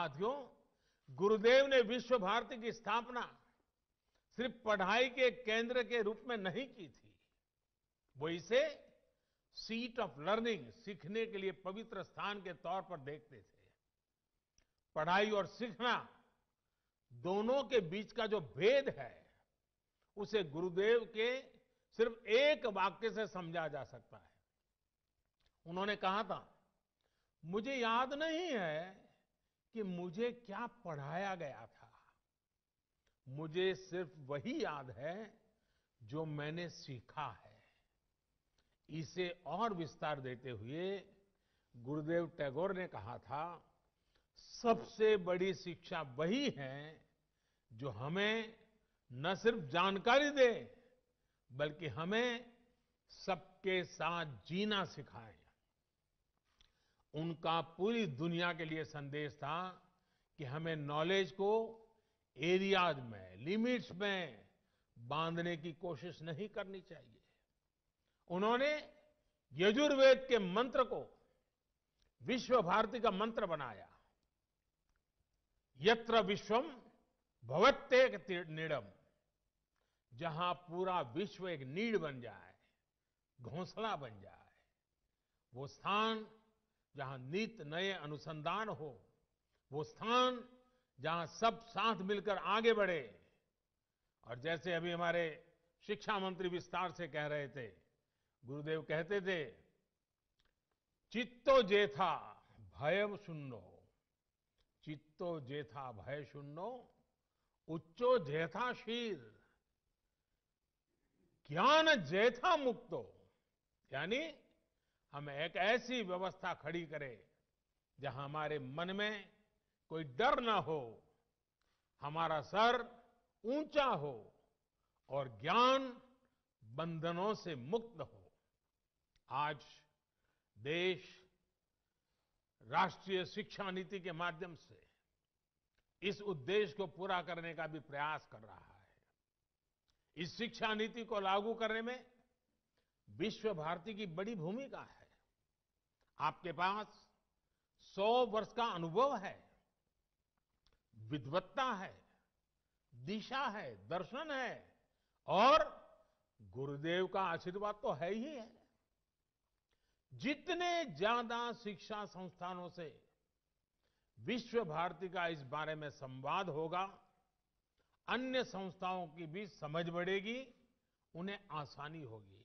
साथियों, गुरुदेव ने विश्व भारती की स्थापना सिर्फ़ पढ़ाई के केंद्र के रूप में नहीं की थी। वो इसे सीट ऑफ़ लर्निंग सीखने के लिए पवित्र स्थान के तौर पर देखते थे। पढ़ाई और सीखना दोनों के बीच का जो भेद है, उसे गुरुदेव के सिर्फ़ एक वाक्य से समझा जा सकता है। उन्होंने कहा था, मुझे याद नहीं है कि मुझे क्या पढ़ाया गया था। मुझे सिर्फ़ वही याद है जो मैंने सीखा है। इसे और विस्तार देते हुए गुरुदेव टैगोर ने कहा था, सबसे बड़ी शिक्षा वही है जो हमें न सिर्फ़ जानकारी दे, बल्कि हमें सबके साथ जीना सिखाए। उनका पूरी दुनिया के लिए संदेश था कि हमें नॉलेज को एरियाज़ में लिमिट्स में बांधने की कोशिश नहीं करनी चाहिए। उन्होंने यजुर्वेद के मंत्र को, विश्व भारती का मंत्र बनाया। यत्र विश्वम भवत्येक नीड़म जहाँ पूरा विश्व एक नीड बन जाए, घोंसला बन जाए। वो स्थान जहाँ नित नए अनुसंधान हो, वो स्थान जहाँ सब साथ मिलकर आगे बढ़े। और जैसे अभी हमारे शिक्षा मंत्री विस्तार से कह रहे थे, गुरुदेव कहते थे, चित्तो जेथा भय शून्यो चित्तो जेथा भय शून्यो उच्चो जेथा शील। ज्ञान जेथा मुक्तो, यानी हम एक ऐसी व्यवस्था खड़ी करें, जहाँ हमारे मन में कोई डर ना हो, हमारा सर ऊँचा हो और ज्ञान बंधनों से मुक्त हो। आज देश राष्ट्रीय शिक्षा नीति के माध्यम से इस उद्देश्य को पूरा करने का भी प्रयास कर रहा है। इस शिक्षा नीति को लागू करने में विश्व भारती की बड़ी भूमिका है। आपके पास सौ वर्ष का अनुभव है, विद्वत्ता है, दिशा है, दर्शन है, और गुरुदेव का आशीर्वाद तो है ही है। जितने ज़्यादा शिक्षा संस्थानों से विश्व भारती का इस बारे में संवाद होगा, अन्य संस्थाओं की भी समझ बढ़ेगी, उन्हें आसानी होगी।